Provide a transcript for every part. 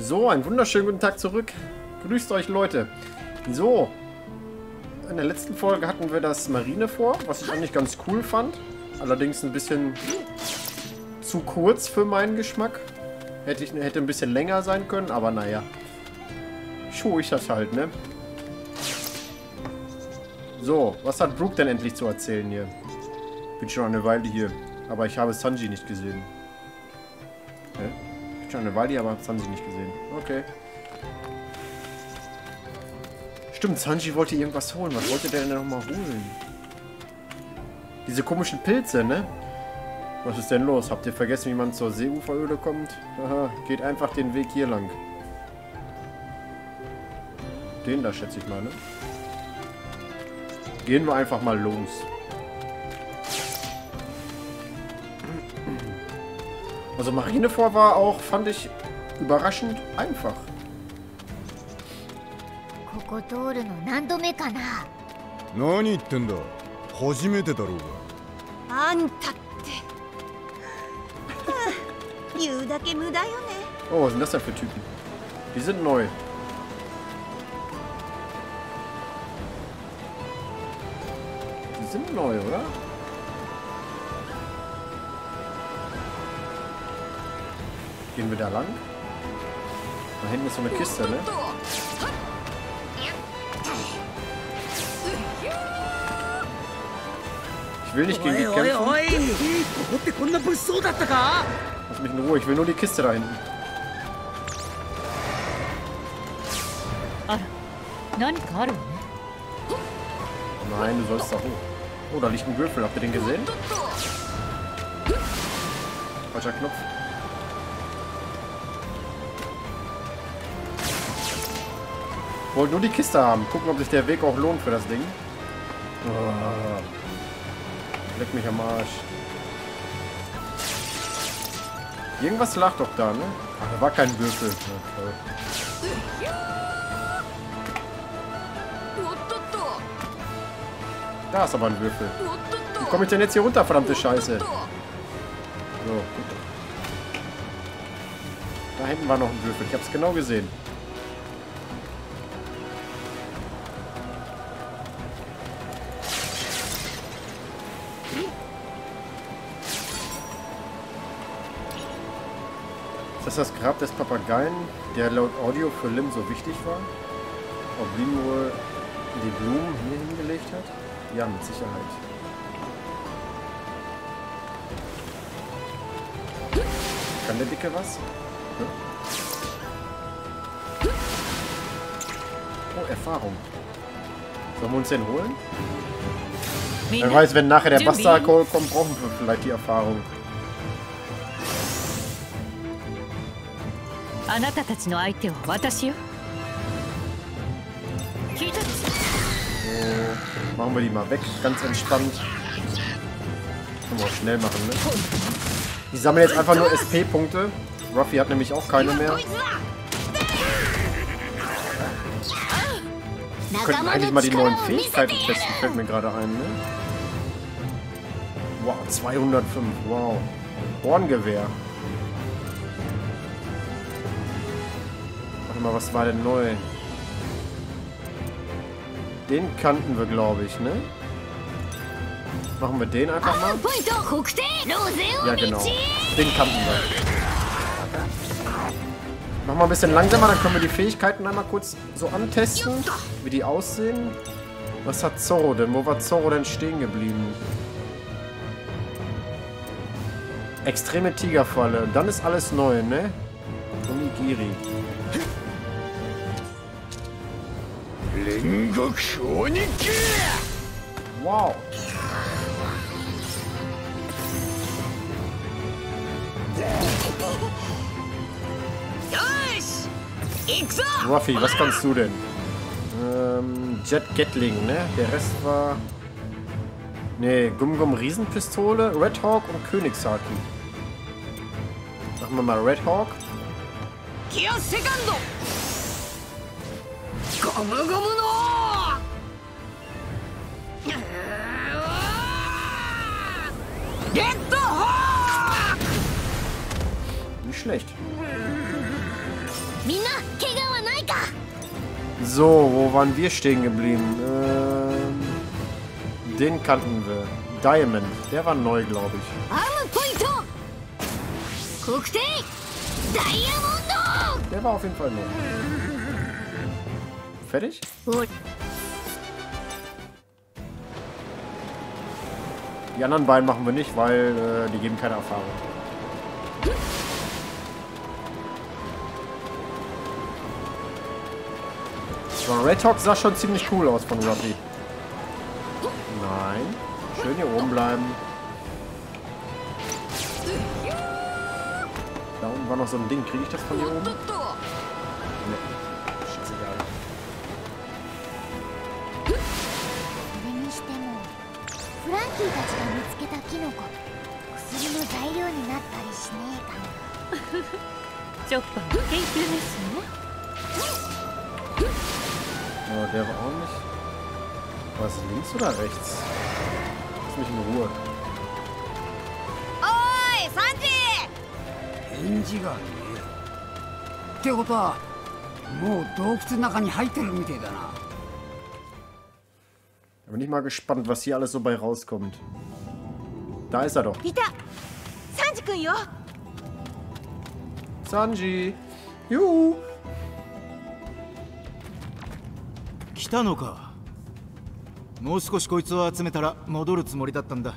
So, einen wunderschönen guten Tag zurück. Grüßt euch, Leute. So, in der letzten Folge hatten wir das Marine vor, was ich eigentlich ganz cool fand. Allerdings ein bisschen zu kurz für meinen Geschmack. Hätte, ich, hätte ein bisschen länger sein können, aber naja. So ist das halt, ne? So, was hat Brooke denn endlich zu erzählen hier? Bin schon eine Weile hier, aber ich habe Sanji nicht gesehen. Eine hier, aber Sanji nicht gesehen. Okay. Stimmt, Sanji wollte irgendwas holen. Was wollte der denn nochmal holen? Diese komischen Pilze, ne? Was ist denn los? Habt ihr vergessen, wie man zur Seeuferöde kommt? Aha, geht einfach den Weg hier lang. Den da schätze ich mal, ne? Gehen wir einfach mal los. Also Marinefort war auch, fand ich, überraschend einfach. Oh, was sind das denn für Typen? Die sind neu. Die sind neu, oder? Gehen wir da lang? Da hinten ist so eine Kiste, ne? Ich will nicht gegen die kämpfen. Lass mich in Ruhe, ich will nur die Kiste da hinten. Ah, ne? Nein, du sollst da hoch. Oh, da liegt ein Würfel. Habt ihr den gesehen? Falscher Knopf. Wollte nur die Kiste haben. Gucken, ob sich der Weg auch lohnt für das Ding. Oh. Leck mich am Arsch. Irgendwas lag doch da, ne? Ach, da war kein Würfel. Toll. Da ist aber ein Würfel. Wie komme ich denn jetzt hier runter, verdammte Scheiße? So, gut. Da hinten war noch ein Würfel. Ich habe es genau gesehen. Dass das Grab des Papageien, der laut Audio für Lim so wichtig war, ob Lim wohl die Blumen hier hingelegt hat? Ja, mit Sicherheit. Kann der Dicke was? Hm? Oh, Erfahrung. Sollen wir uns den holen? Wer weiß, wenn nachher der Bastard kommt, brauchen wir vielleicht die Erfahrung. あなたたちの相手は私よ聞いたでし So, machen wir die mal weg, ganz entspannt. Können wir auch schnell machen, ne? Die sammeln jetzt einfach nur SP-Punkte. Ruffy hat nämlich auch keine mehr. Wir könnten eigentlich mal die neuen Fähigkeiten testen, fällt mir gerade ein, ne? Wow, 205, wow. Horngewehr. mal, was war denn neu? Den kannten wir, glaube ich, ne? Machen wir den einfach mal. Ja, genau. Den kannten wir. Machen wir ein bisschen langsamer, dann können wir die Fähigkeiten einmal kurz so antesten, wie die aussehen. Was hat Zorro denn? Wo war Zorro denn stehen geblieben? Extreme Tigerfalle. Dann ist alles neu, ne? Onigiri. 煉獄鬼気 Wow. Ruffy, was kannst du denn? Ähm, Jet Gatling, ne? Der Rest war... Ne, Gum Gum Riesenpistole, Red Hawk und Königshaki. Machen wir mal Red Hawk. キア Nicht schlecht. So, wo waren wir stehen geblieben? Ähm, den kannten wir. Diamond. Der war neu, glaube ich. Der war auf jeden Fall neu. Fertig? ドお Die anderen beiden machen wir nicht, weil äh, die geben keine Erfahrung. So, Red Hawk sah schon ziemlich cool aus von Ruffy. Nein. Schön hier oben bleiben. Da unten war noch so ein Ding. Kriege ich das von hier oben? フランキーたちが見つけたキノコ薬の材料になったりしねえかなチョッパーの研究ですね Aber der war auch nicht. War es links oder rechts? Lass mich in Ruhe. おーいサンジ返事がねえってことはもう洞窟の中に入ってるみてえだな Da bin ich mal gespannt, was hier alles so bei rauskommt. Da ist er doch. いたサンジ君よ Sanji. Juhu. 来たのかもう少しこいつを集めたら戻るつもりだったんだ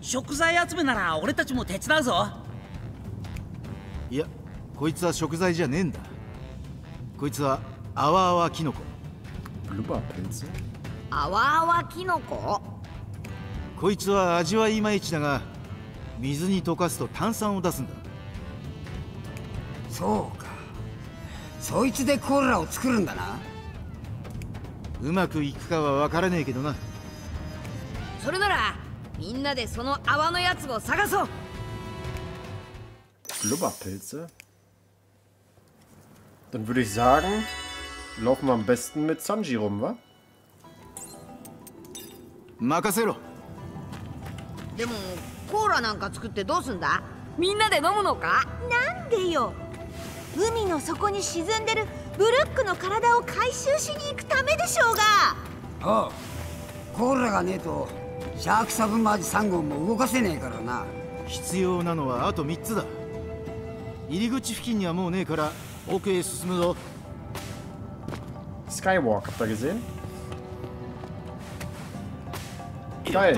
食材集めなら俺たちも手伝うぞいやこいつは食材じゃねえんだこいつはアワアワキノコ Blubberpilze. あわあわキノコ？こいつは味はいまいちだが水に溶かすと炭酸を出すんだ。そうか。そいつでコーラを作るんだな。うまくいくかは分からねえけどな。それならみんなでその泡のやつを探そう。Blubberpilze. Dann würde ich sagen, laufen wir am besten mit Sanji rum, wa? 任せろ。でもコーラなんか作ってどうすんだ？みんなで飲むのか？なんでよ？海の底に沈んでるブルックの体を回収しに行くためでしょうが。ああコーラがねえとシャークサブマージ3号も動かせねえからな。必要なのはあと3つだ。入り口付近にはもうねえから奥へ進むぞ。Skywalk, habt ihr gesehen? Geil.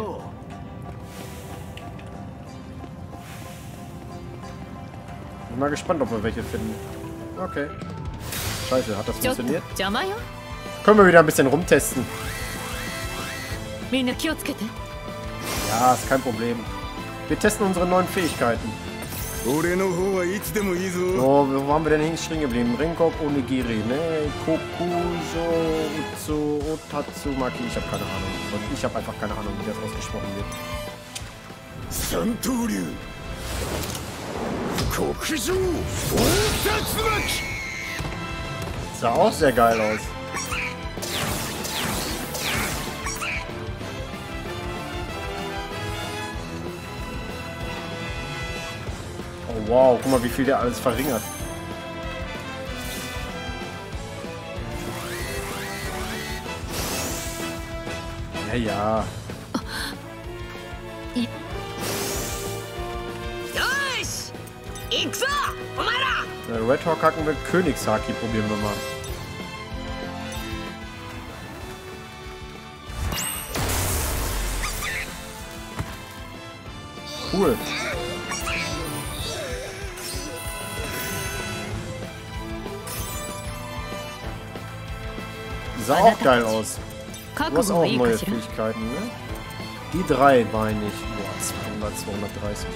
Bin mal gespannt, ob wir welche finden. Okay. Scheiße, hat das funktioniert? Können wir wieder ein bisschen rumtesten. Ja, ist kein Problem. Wir testen unsere neuen Fähigkeiten. So, wo haben wir denn stehen geblieben? Ringkop Onigiri, ne? Kokuso Utsu Otatsumaki. Ich habe keine Ahnung. Und ich habe einfach keine Ahnung, wie das ausgesprochen wird. Santoryu! Kokuso Otatsumaki! Sah auch sehr geil aus. Wow, guck mal, wie viel der alles verringert. Ja, ja. Äh, Red Hawk hacken wir Königshaki probieren wir mal. Cool. Die sah auch geil aus. Du hast auch neue Fähigkeiten, ne? Die drei meine ich. Boah, 200, 230.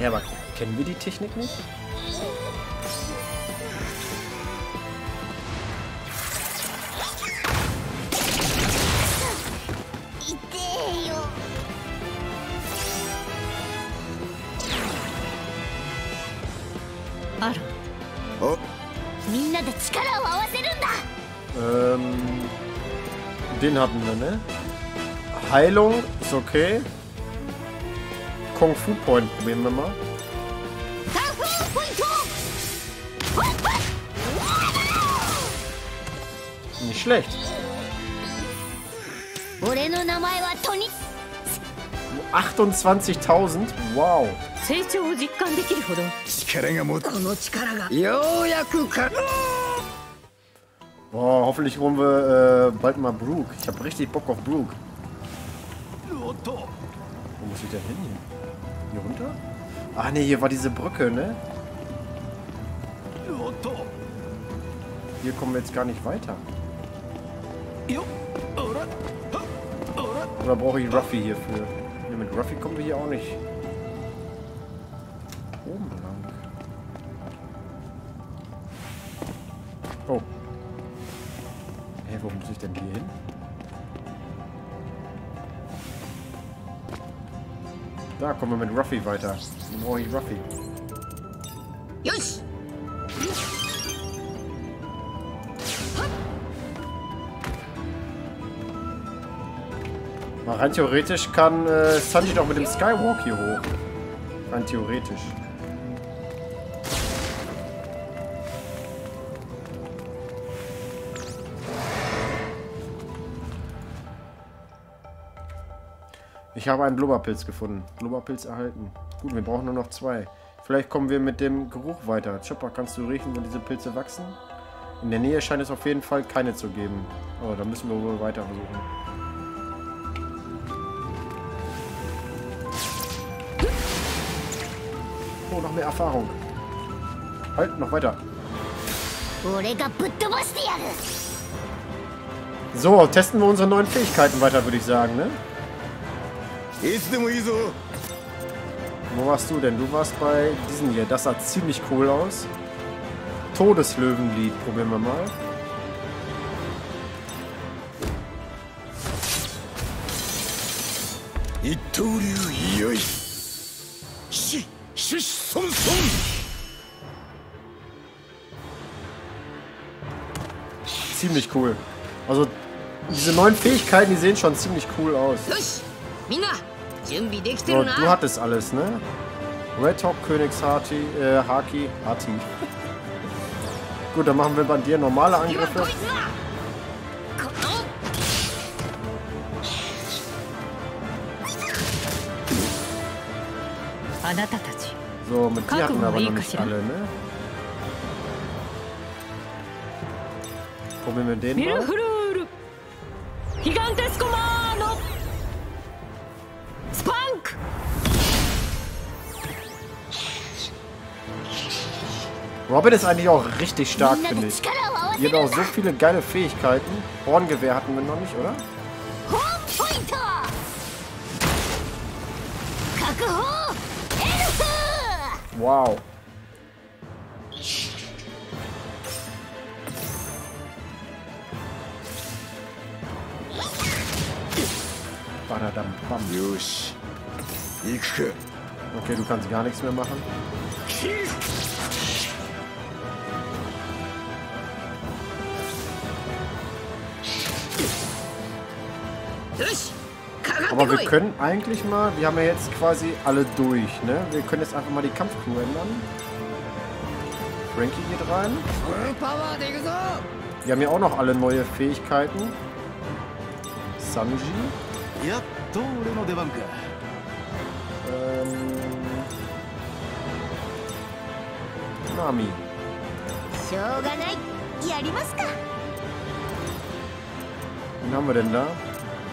Ja, aber kennen wir die Technik nicht? あらあみんなで力を合わせるんだ Ähm, den hatten wir, ne? Heilung ist okay. Kung Fu Point probieren wir mal. Nicht schlecht. 俺の名前はトニ 28.000? Wow. 成長を実感できるほど力がもっこの力がようやくか Boah, hoffentlich holen wir äh, bald mal Brooke. Ich habe richtig Bock auf Brooke. おっと Wo muss ich denn hin hier? Hier runter? Ah ne, hier war diese Brücke, ne? おっと Hier kommen wir jetzt gar nicht weiter. よっおらはっおら Oder brauche ich Ruffy hierfür? Ne, mit Ruffy kommen wir hier auch nicht. Oben lang. Oh. Hä, wo muss ich denn hier hin? Da kommen wir mit Ruffy weiter. Dann brauche ich Ruffy. よし Mal rein theoretisch kann äh, Sanji doch mit dem Skywalk hier hoch. Rein theoretisch. Ich habe einen Blubberpilz gefunden. Blubberpilz erhalten. Gut, wir brauchen nur noch zwei. Vielleicht kommen wir mit dem Geruch weiter. Chopper, kannst du riechen, wo diese Pilze wachsen? In der Nähe scheint es auf jeden Fall keine zu geben. Oh, da müssen wir wohl weiter versuchen. Oh, noch mehr Erfahrung. Halt, noch weiter. So, testen wir unsere neuen Fähigkeiten weiter, würde ich sagen, ne? Wo warst du denn? Du warst bei diesem hier. Das sah ziemlich cool aus. Todeslöwenlied probieren wir mal. Ziemlich cool. Also diese neuen Fähigkeiten, die sehen schon ziemlich cool aus. So, du hattest alles, ne? Red Hawk, Königshaki, äh, Haki, Hati. Gut, dann machen wir bei dir normale Angriffe. So, mit dir hatten wir aber noch nicht alle, ne? Probieren wir den mal. Robin ist eigentlich auch richtig stark, finde ich. Die hat auch so viele geile Fähigkeiten. Horngewehr hatten wir noch nicht, oder? Wow. Okay, du kannst gar nichts mehr machen. Aber wir können eigentlich mal, wir haben ja jetzt quasi alle durch, ne? Wir können jetzt einfach mal die Kampfcrew ändern. Frankie geht rein. Wir haben ja auch noch alle neue Fähigkeiten. Sanji. Ähm, Nami. Wen haben wir denn da?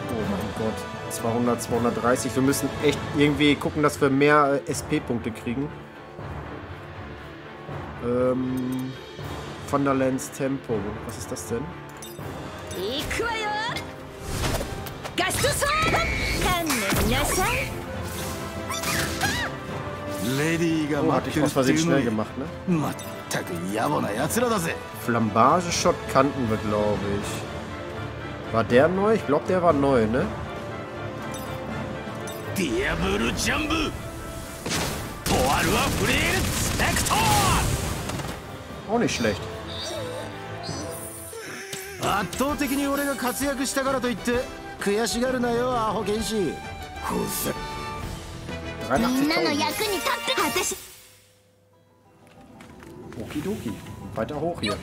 Oh mein Gott. 200, 230. Wir müssen echt irgendwie gucken, dass wir mehr äh, SP-Punkte kriegen. Ähm, Thunderlands Tempo. Was ist das denn? Lady oh, hatte ich aus Versehen schnell gemacht, ne? Flambage-Shot kannten wir, glaube ich. War der neu? Ich glaube, der war neu, ne? ディアブルジャンブポワルはフレールスペクト Auch nicht schlecht. 圧倒的に俺が活躍したからといって悔しがるなよアホ剣士みんなの83.000. 役に立って私 Okidoki. Weiter hoch hier.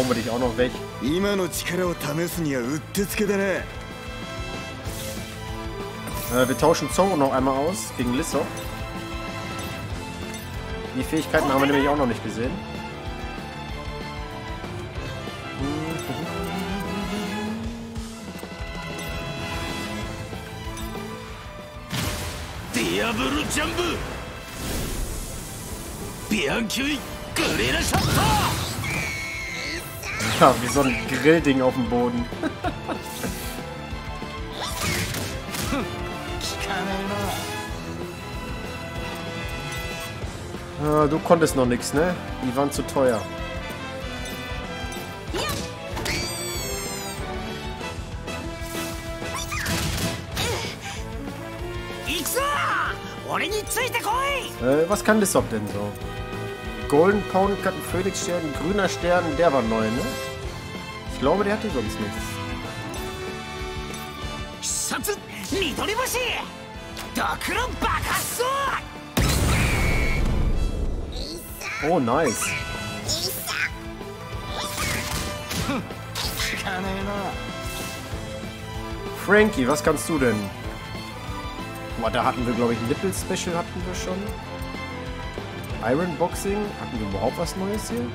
hauen wir dich auch noch weg. Äh, wir tauschen Zorro noch einmal aus gegen Lissop. Die Fähigkeiten haben wir nämlich auch noch nicht gesehen. Diablo Jump! Bianchi Gorilla Shot! Ja, wie so ein Grillding auf dem Boden. ah, du konntest noch nichts, ne? Die waren zu teuer. Äh, was kann Lissop denn so? Golden Pony, Katten Phoenix Stern, grüner Stern, der war neu, ne? Ich glaube, der hatte sonst nichts. Oh, nice. Frankie, was kannst du denn? Boah, da hatten wir, glaube ich, ein Nipple Special hatten wir schon. Iron Boxing. Hatten wir überhaupt was Neues hier?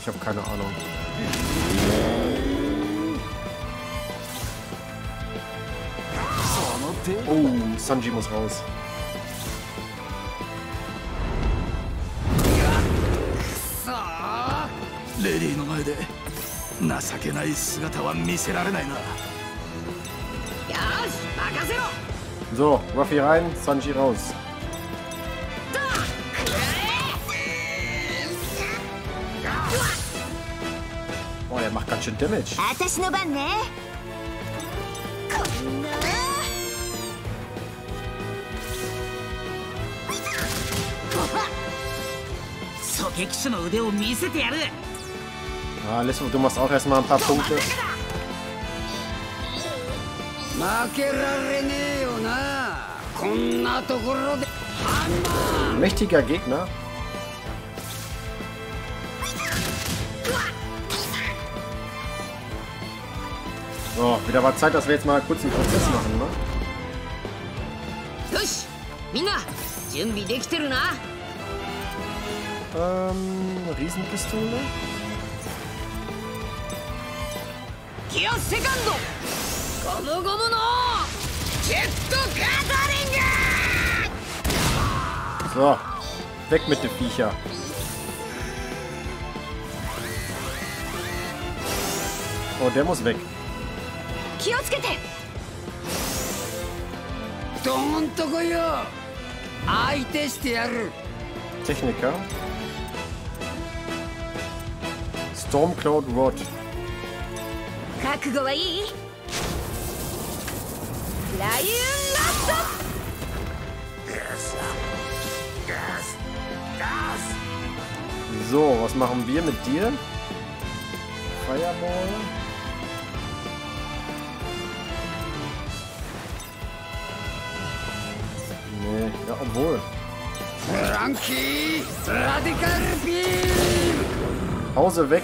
Ich habe keine Ahnung. Oh, Sanji muss raus. レディーの前で情けない姿は見せられないな So, Ruffy rein, Sanji raus. bunch of damage. Ah, Lisso, du machst auch erstmal ein paar Punkte. Mächtiger Gegner. So, wieder war Zeit, dass wir jetzt mal kurz einen Prozess machen, ne? よしみんな準備できてるな Ähm, Riesenpistole. ギアセカンドゴムゴムのジェットガザリング So, weg mit den Viecher. Oh, der muss weg. 気をつけてドーンとこいよ相手してやる Techniker. Stormcloud Rod. 覚悟はいいライオンラット So, was machen wir mit dir? Fireball. obwohl. Frankie! Radikal Beam! Hause weg!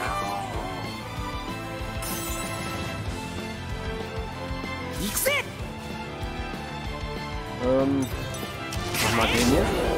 Ähm. Mach den hier.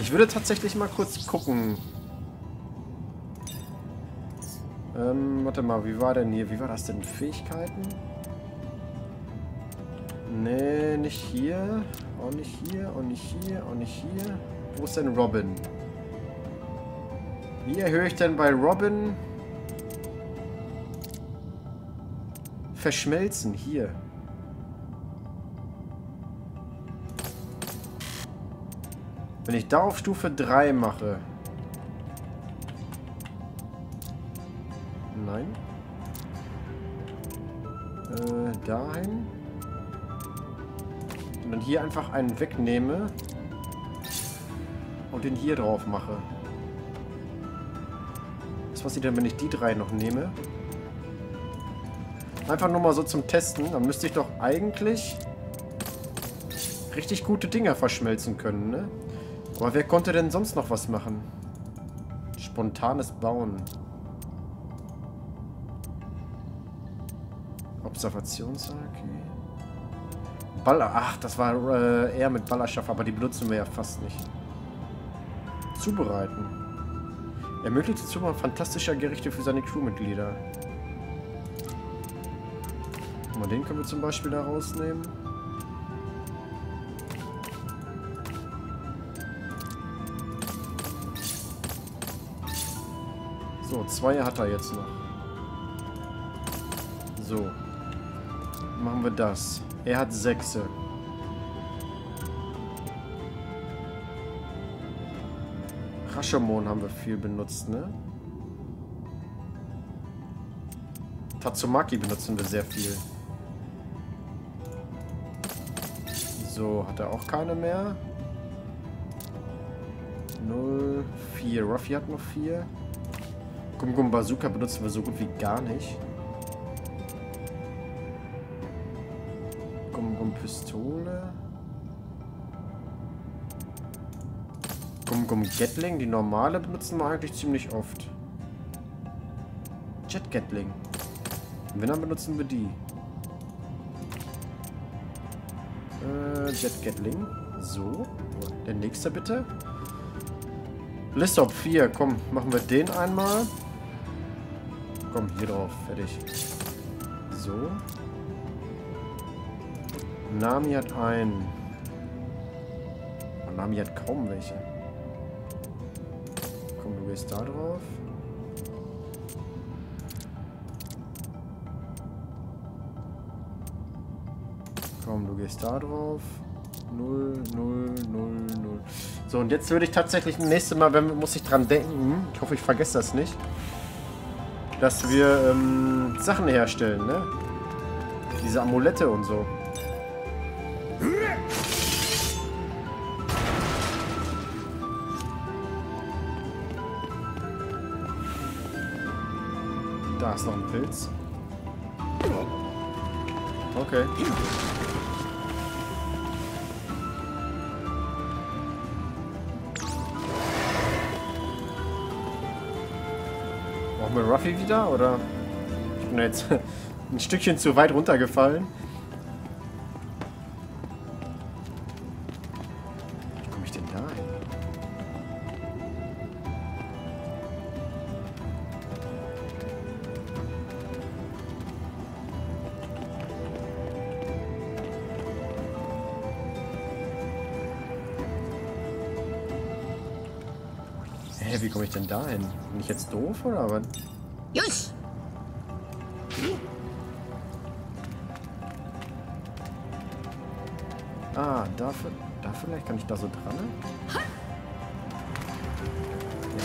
ich würde tatsächlich mal kurz gucken. Ähm, warte mal, wie war denn hier? Wie war das denn? Fähigkeiten? Nee, nicht hier. Auch nicht hier, auch nicht hier, auch nicht hier. Wo ist denn Robin? Wie erhöhe ich denn bei Robin Verschmelzen? Hier. Wenn ich da auf Stufe 3 mache. Nein. Äh, dahin. Und dann hier einfach einen wegnehme. Und den hier drauf mache. Was passiert denn, wenn ich die drei noch nehme? Einfach nur mal so zum Testen. Dann müsste ich doch eigentlich richtig gute Dinger verschmelzen können, ne? Aber wer konnte denn sonst noch was machen? Spontanes Bauen. Observationshake. Baller. Ach, das war äh, eher mit Ballerschaff, aber die benutzen wir ja fast nicht. Zubereiten. Ermöglicht die Zubereitung fantastischer Gerichte für seine Crewmitglieder. Mal den können wir zum Beispiel da rausnehmen. So, zwei hat er jetzt noch. So. Machen wir das. Er hat sechse. Rashomon haben wir viel benutzt, ne? Tatsumaki benutzen wir sehr viel. So, hat er auch keine mehr. 0, 4. Ruffy hat noch 4. Gum Gum Bazooka benutzen wir so gut wie gar nicht. Gum Gum Pistole. Gum Gum Gatling, die normale benutzen wir eigentlich ziemlich oft. Jet Gatling. Wenn dann benutzen wir die. Äh, Jet Gatling. So. Der nächste bitte. Lissop 4. Komm, machen wir den einmal. Komm, hier drauf. Fertig. So. Nami hat einen. Oh, Nami hat kaum welche. Komm, du gehst da drauf. Komm, du gehst da drauf. 0, 0, 0, 0. So, und jetzt würde ich tatsächlich nächste Mal, wenn muss ich dran denken, ich hoffe, ich vergesse das nicht, dass wir ähm, Sachen herstellen, ne? Diese Amulette und so. Da ist noch ein Pilz. Okay. Brauchen wir Ruffy wieder, oder? Ich bin jetzt ein Stückchen zu weit runtergefallen. Jetzt doof, oder was? よし Ah, dafür, da vielleicht kann ich da so dran.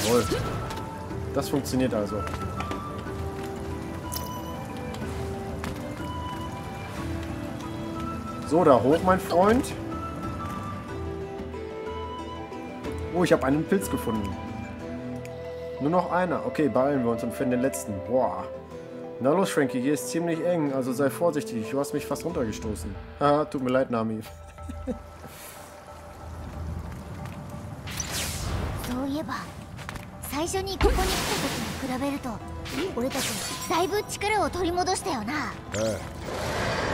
Jawohl. Das funktioniert also. So, da hoch, mein Freund. Oh, ich habe einen Pilz gefunden. Nur noch einer. Okay, beeilen wir uns und finden den letzten. Boah. Na los, Frankie, hier ist ziemlich eng, also sei vorsichtig. Du hast mich fast runtergestoßen. Haha, tut mir leid, Nami.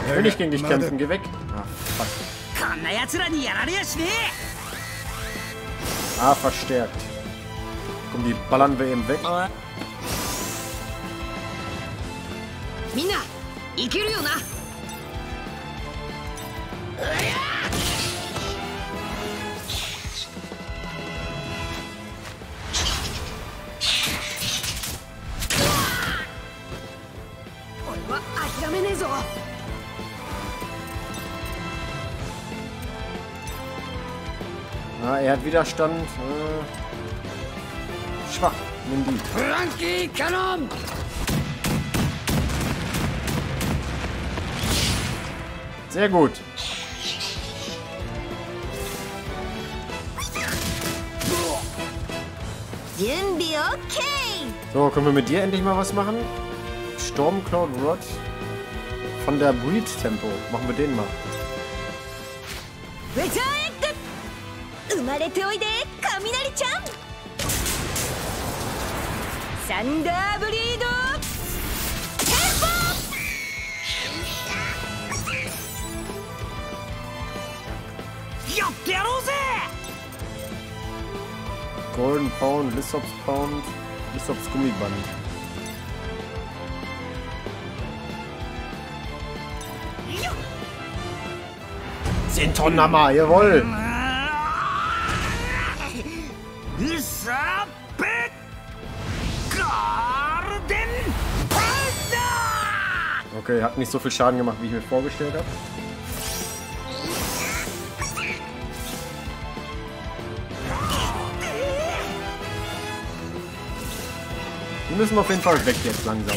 Ich will nicht gegen dich kämpfen, geh weg. Ah, fuck. Ah, verstärkt. Komm, die ballern wir eben weg. Mina, Na, ah, er hat Widerstand. Äh schwach. Nimm. Frankie, Kanon! Sehr gut. So, können wir mit dir endlich mal was machen? Stormcloud Rod von der Breed Tempo. Machen wir den mal. サンダーブリードテやってやろうぜ Golden Pound, Lissops Pound, Lissops Gummiband. Zentonnammer, jawohl! ウサ Okay, hat nicht so viel Schaden gemacht, wie ich mir vorgestellt habe. Wir müssen auf jeden Fall weg jetzt langsam.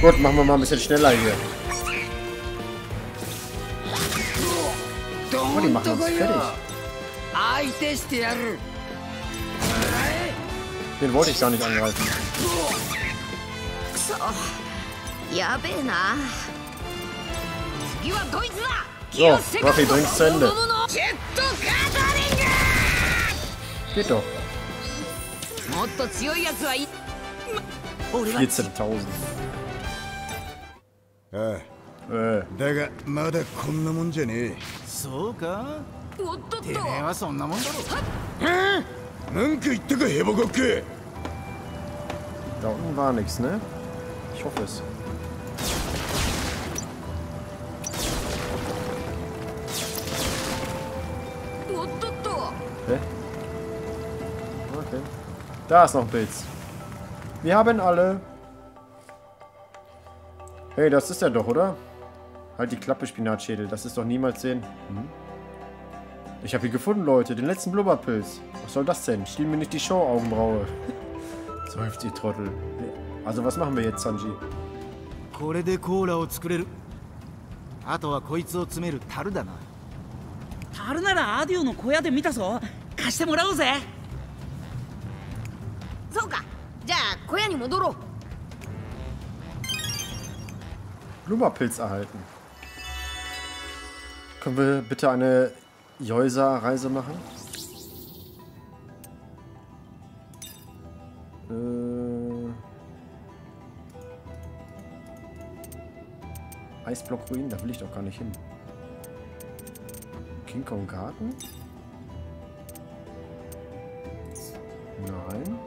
Gut, machen wir mal ein bisschen schneller hier. ど die machen uns fertig. 相手してやる Den wollte ich gar nicht angreifen. くそやべえな次はこいつだガーリング Geht doch. もっと強いやつはい俺は 14.000. ああ Äh, だがまだこんなもんじゃねえそうかおっとっとてめえはそんなもんだろなんか言ったかヘボコック da unten war nichts, ne? Ich hoffe es. Hä? Okay. Da ist noch ein Pilz. Wir haben alle. Hey, das ist er doch, oder? Halt die Klappe, Spinatschädel. Das ist doch niemals den. Hm? Ich habe ihn gefunden, Leute. Den letzten Blubberpilz. Was soll das denn? Stiel mir nicht die Show-Augenbraue. Seufzt ihr Trottel. Also, was machen wir jetzt, Sanji? これでコーラを作れるあとはこいつを詰める樽だな樽ならアデューの小屋で見たぞ貸してもらおうぜそうかじゃあ小屋に戻ろう Blubberpilz erhalten. können wir bitte eine Joisa-Reise machen? Äh... Eisblock-Ruinen? Da will ich doch gar nicht hin. King Kong Garten? Nein.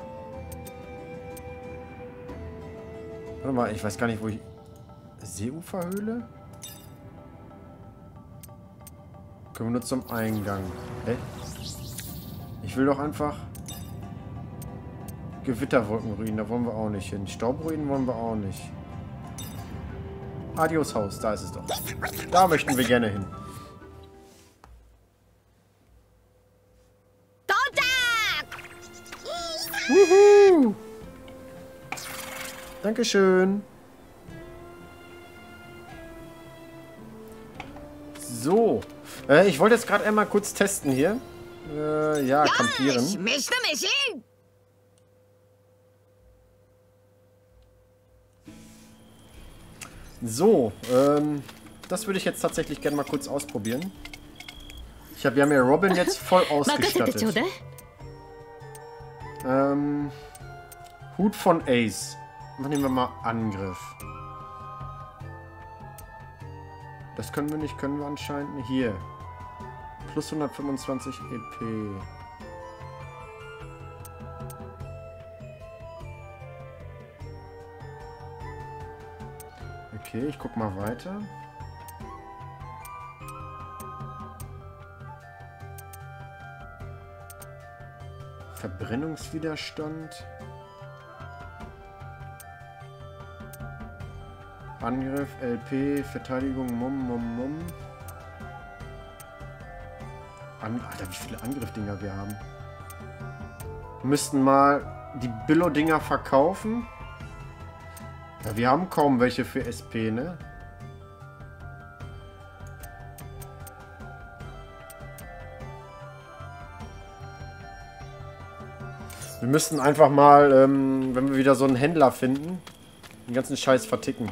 Warte mal, ich weiß gar nicht, wo ich... Seeuferhöhle? Können wir nur zum Eingang. Hä? Ich will doch einfach... Gewitterwolkenruinen, da wollen wir auch nicht hin. Staubruinen wollen wir auch nicht. Adios Haus, da ist es doch. Da möchten wir gerne hin. Wuhu! Dankeschön. So. Äh, ich wollte jetzt gerade einmal kurz testen hier. Äh, ja, kampieren. So, ähm, das würde ich jetzt tatsächlich gerne mal kurz ausprobieren. Ich hab, wir haben ja Robin jetzt voll ausgestattet. Ähm, Hut von Ace. Dann nehmen wir mal Angriff. Das können wir nicht, können wir anscheinend hier. Plus 125 EP. Okay, ich guck mal weiter. Verbrennungswiderstand. Angriff, LP, Verteidigung, Mum, Mum, Mum. An Alter, wie viele Angriffdinger wir haben. Wir Müssten mal die Billo-Dinger verkaufen. Ja, wir haben kaum welche für SP, ne? Wir müssten einfach mal, ähm, wenn wir wieder so einen Händler finden, den ganzen Scheiß verticken.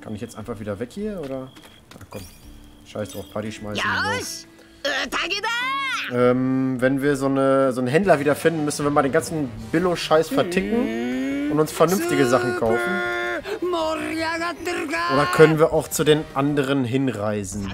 Kann ich jetzt einfach wieder weg hier, oder? Ach komm, scheiß drauf, Party schmeißen. Ja, ähm, wenn wir so, eine, so einen Händler wieder finden, müssen wir mal den ganzen Billo-Scheiß verticken und uns vernünftige Sachen kaufen. Oder können wir auch zu den anderen hinreisen?